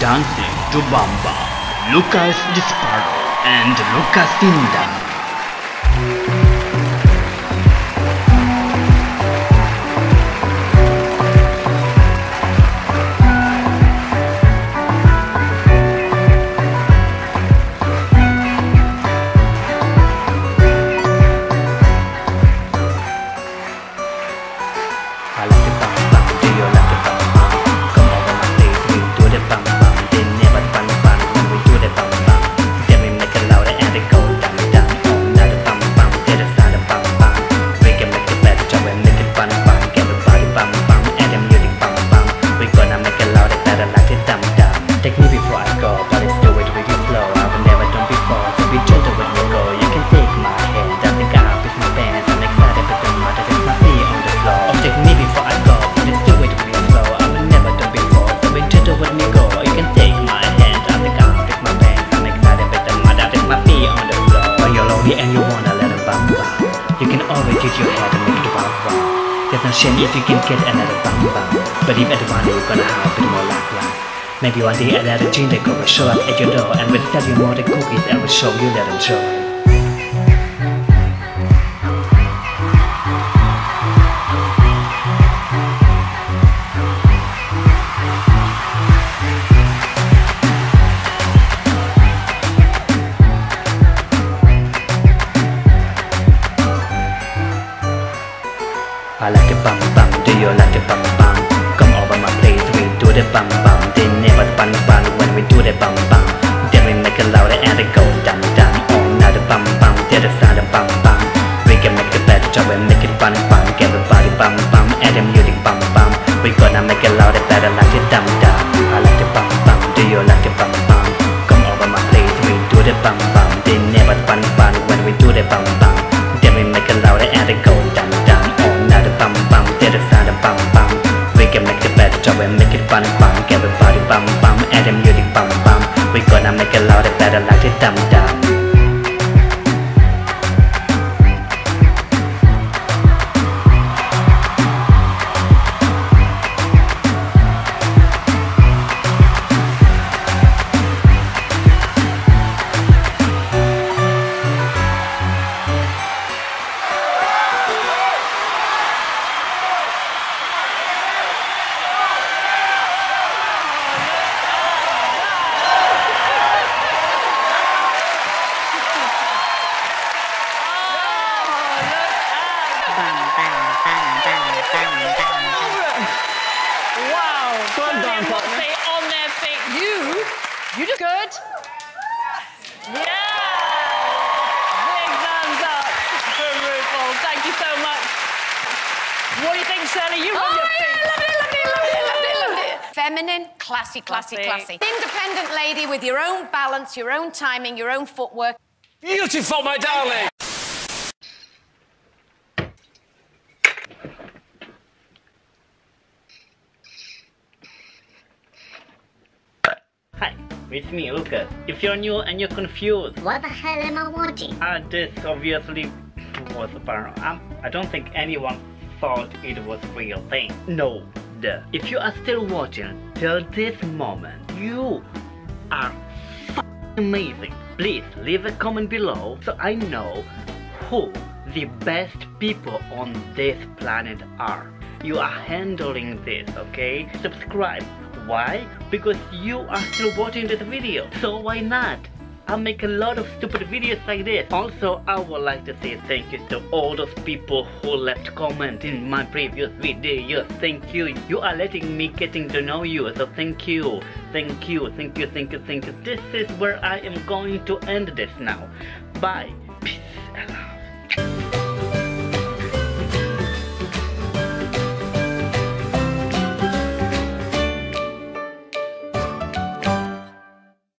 Dancing to Bamba, Lukas DiSparrow and Lucas Tinda. Before I go, it's do it really slow. I will never done before, so be gentle when you go. You can take my hand, I think I'll with my bands. I'm excited, but the mother is my feet on the floor. When you're lonely and you wanna let it bum bum, you can always use your head and make it wow wow. There's no shame if you can get another bum bum, but if at one you're gonna have a bit more luck luck. Maybe one day another dream that will show up at your door and will sell you more than cookies and will show you little joy. I like the bum bum, do you like the bum bum? Come over my place, we do the bum bum. They never fun fun when we do the bum bum. Then we make it louder and it go dum. Oh, now the bum bum, get the sound of bum bum. We can make the better and make it fun fun. Everybody bum bum and the music bum bum. We gonna make it louder, better like fun. Get everybody bum bum and the music bum bum. We gonna make it louder, better like the dum dum. So much. What do you think, Shirley? You won Oh, your yeah, thing. lovely, lovely, lovely, lovely, lovely. Feminine, classy, classy, Classy. classy. Independent lady with your own balance, your own timing, your own footwork. Beautiful, my darling. Hi, it's me, Lukas. If you're new and you're confused, What the hell am I watching? Ah, this obviously was a. Um, I don't think anyone thought it was real thing. No, duh. If you are still watching till this moment, you are amazing. Please leave a comment below so I know who the best people on this planet are. You are handling this, okay? Subscribe. Why? Because you are still watching this video. So why not? I make a lot of stupid videos like this. Also, I would like to say thank you to all those people who left comment in my previous videos. Thank you. You are letting me getting to know you. So thank you. Thank you. Thank you. Thank you. Thank you. This is where I am going to end this now. Bye.